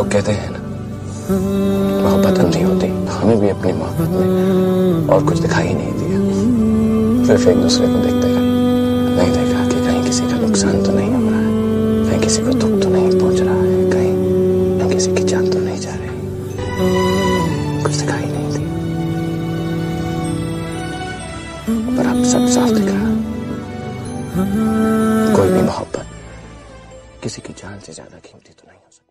लोग कहते हैं ना, मोहब्बत अंधी होती, हमें भी अपनी मोहब्बत में और कुछ दिखाई नहीं दिया। सिर्फ़ एक दूसरे को देखते रहे नहीं देखा कि कहीं किसी का नुकसान तो नहीं हो रहा है, कहीं किसी को दुख तो नहीं पहुँच रहा है, कहीं कहीं किसी की जान तो नहीं जा रही। कुछ दिखाई नहीं दी पर अब सब साफ़ दिख रहा कोई भी मोहब्बत किसी की जान से ज़्यादा कीमती तो नहीं हो सकती।